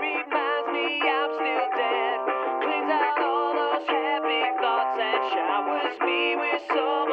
reminds me I'm still dead. Cleans out all those happy thoughts and showers me with so much.